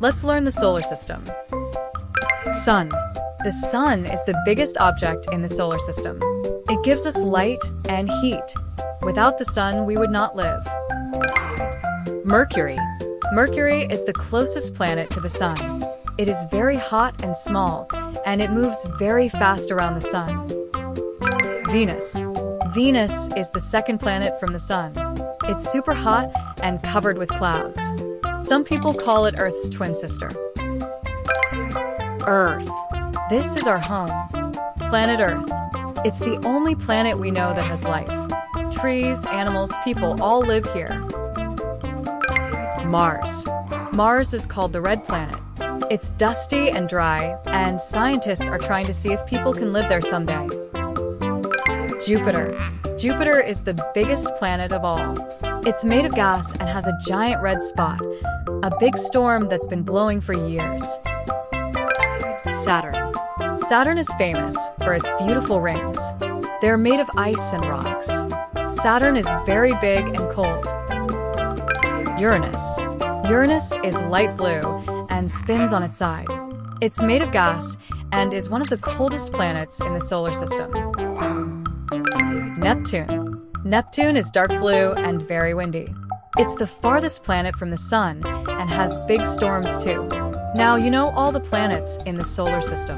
Let's learn the solar system. Sun. The sun is the biggest object in the solar system. It gives us light and heat. Without the sun, we would not live. Mercury. Mercury is the closest planet to the sun. It is very hot and small, and it moves very fast around the sun. Venus. Venus is the second planet from the sun. It's super hot and covered with clouds. Some people call it Earth's twin sister. Earth. This is our home. Planet Earth. It's the only planet we know that has life. Trees, animals, people all live here. Mars. Mars is called the red planet. It's dusty and dry, and scientists are trying to see if people can live there someday. Jupiter. Jupiter is the biggest planet of all. It's made of gas and has a giant red spot, a big storm that's been blowing for years. Saturn. Saturn is famous for its beautiful rings. They're made of ice and rocks. Saturn is very big and cold. Uranus. Uranus is light blue and spins on its side. It's made of gas and is one of the coldest planets in the solar system. Neptune. Neptune is dark blue and very windy. It's the farthest planet from the sun and has big storms too. Now you know all the planets in the solar system.